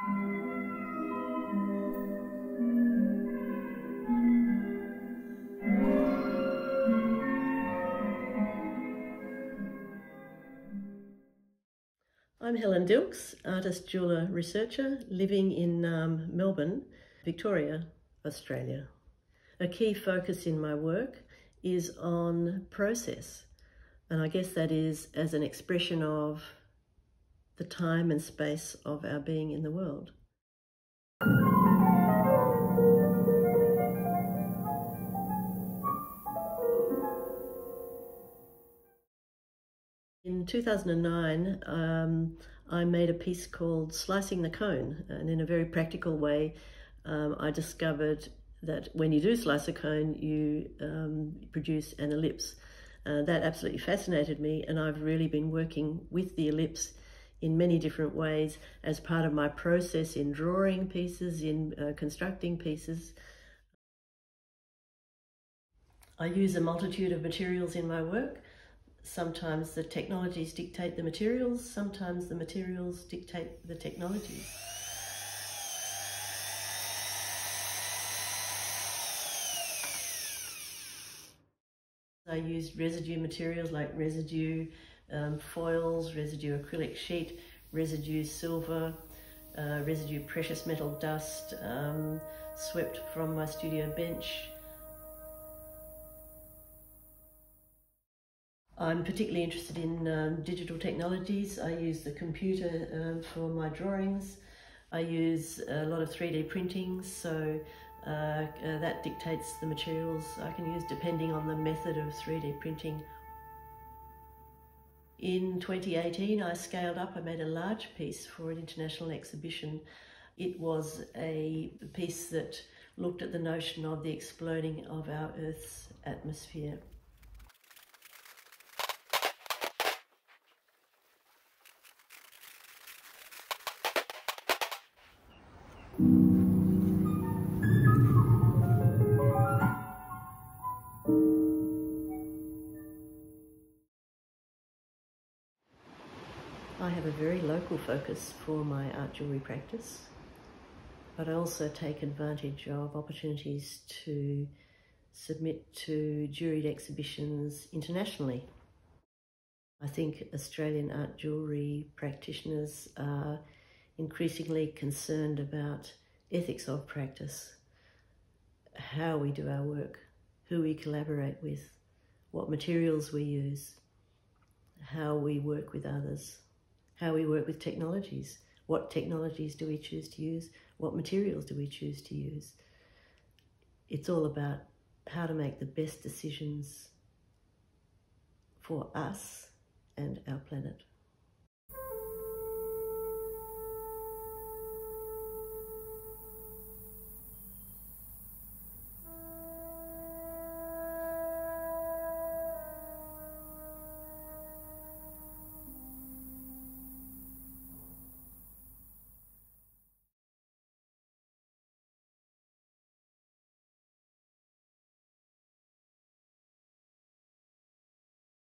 I'm Helen Dilkes, artist jeweller researcher living in um, Melbourne, Victoria, Australia. A key focus in my work is on process, and I guess that is as an expression of the time and space of our being in the world. In 2009, um, I made a piece called Slicing the Cone, and in a very practical way, um, I discovered that when you do slice a cone, you um, produce an ellipse. Uh, that absolutely fascinated me, and I've really been working with the ellipse in many different ways as part of my process in drawing pieces, in uh, constructing pieces. I use a multitude of materials in my work. Sometimes the technologies dictate the materials, sometimes the materials dictate the technologies. I used residue materials like residue um, foils, residue acrylic sheet, residue silver, uh, residue precious metal dust, um, swept from my studio bench, I'm particularly interested in um, digital technologies. I use the computer um, for my drawings. I use a lot of 3D printing, so uh, uh, that dictates the materials I can use depending on the method of 3D printing. In 2018, I scaled up, I made a large piece for an international exhibition. It was a piece that looked at the notion of the exploding of our Earth's atmosphere. I have a very local focus for my art jewellery practice, but I also take advantage of opportunities to submit to juried exhibitions internationally. I think Australian art jewellery practitioners are increasingly concerned about ethics of practice, how we do our work, who we collaborate with, what materials we use, how we work with others how we work with technologies. What technologies do we choose to use? What materials do we choose to use? It's all about how to make the best decisions for us and our planet.